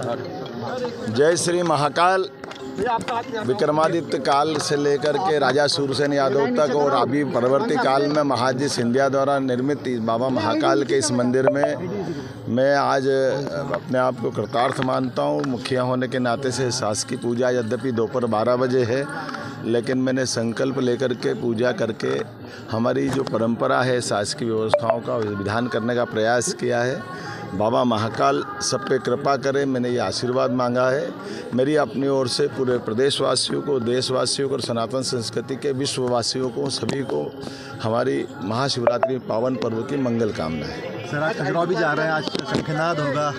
जय श्री महाकाल। विक्रमादित्य काल से लेकर के राजा सूरसेन यादव तक और अभी परवर्ती काल में महाजी सिंधिया द्वारा निर्मित बाबा महाकाल के इस मंदिर में मैं आज अपने आप को कृतार्थ मानता हूँ। मुखिया होने के नाते से सास की पूजा यद्यपि दोपहर बारह बजे है लेकिन मैंने संकल्प लेकर के पूजा करके हमारी जो परंपरा है सास की व्यवस्थाओं का विधान करने का प्रयास किया है। बाबा महाकाल, सब पे कृपा करें, मैंने ये आशीर्वाद मांगा है। मेरी अपनी ओर से पूरे प्रदेशवासियों को, देशवासियों को और सनातन संस्कृति के विश्ववासियों को, सभी को हमारी महाशिवरात्रि पावन पर्व की मंगल कामना है सर, आज खजुराहो भी जा रहे हैं, आज शंखनाद होगा।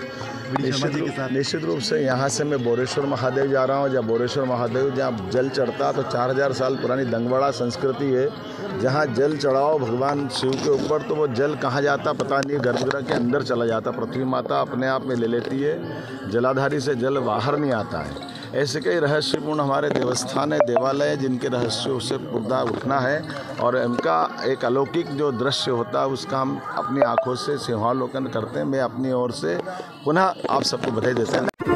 निश्चित रूप से निश्चित रूप से यहाँ से मैं बोरेश्वर महादेव जा रहा हूँ। जहाँ बोरेश्वर महादेव जहाँ जल चढ़ता तो चार हज़ार साल पुरानी दंगवाड़ा संस्कृति है। जहाँ जल चढ़ाओ भगवान शिव के ऊपर तो वो जल कहाँ जाता पता नहीं। गर्भगृह के अंदर चला जाता। पृथ्वी माता अपने आप में ले लेती है। जलाधारी से जल बाहर नहीं आता है। ऐसे कई रहस्यपूर्ण हमारे देवस्थान है, देवालय जिनके रहस्यों से पुर्दा उठना है और इनका एक अलौकिक जो दृश्य होता है, उसका हम अपनी आँखों से सिंहावलोकन करते हैं। मैं अपनी ओर से पुनः आप सबको बधाई देता हूँ।